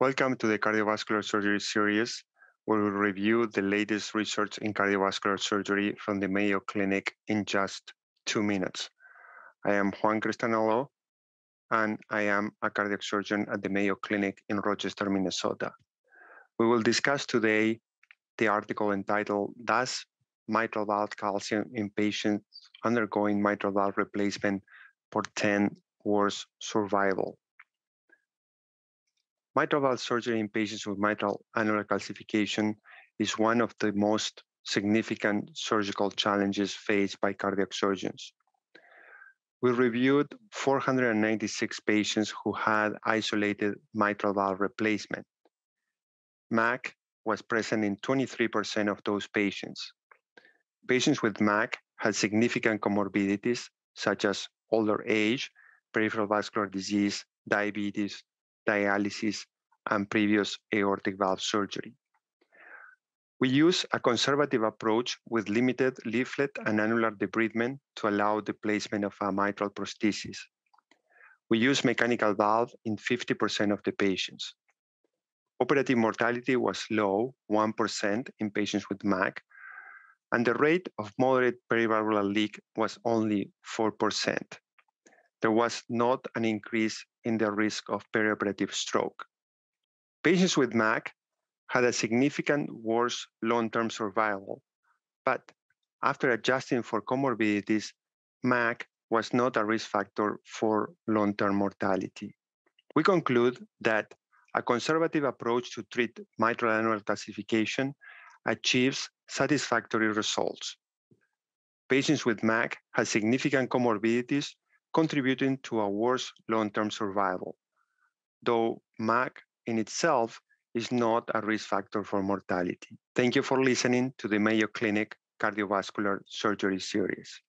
Welcome to the cardiovascular surgery series, where we review the latest research in cardiovascular surgery from the Mayo Clinic in just two minutes. I am Juan Crestanello, and I am a cardiac surgeon at the Mayo Clinic in Rochester, Minnesota. We will discuss today the article entitled Does Mitral Valve Calcium in Patients Undergoing Mitral Valve Replacement Portend Worse Survival? Mitral valve surgery in patients with mitral annular calcification is one of the most significant surgical challenges faced by cardiac surgeons. We reviewed 496 patients who had isolated mitral valve replacement. MAC was present in 23% of those patients. Patients with MAC had significant comorbidities such as older age, peripheral vascular disease, diabetes, dialysis, and previous aortic valve surgery. We use a conservative approach with limited leaflet and annular debridement to allow the placement of a mitral prosthesis. We use mechanical valve in 50% of the patients. Operative mortality was low, 1% in patients with MAC, and the rate of moderate perivalvular leak was only 4%. There was not an increase in the risk of perioperative stroke. Patients with MAC had a significant worse long-term survival, but after adjusting for comorbidities, MAC was not a risk factor for long-term mortality. We conclude that a conservative approach to treat mitral annular calcification achieves satisfactory results. Patients with MAC had significant comorbidities contributing to a worse long-term survival, though MAC in itself is not a risk factor for mortality. Thank you for listening to the Mayo Clinic Cardiovascular Surgery Series.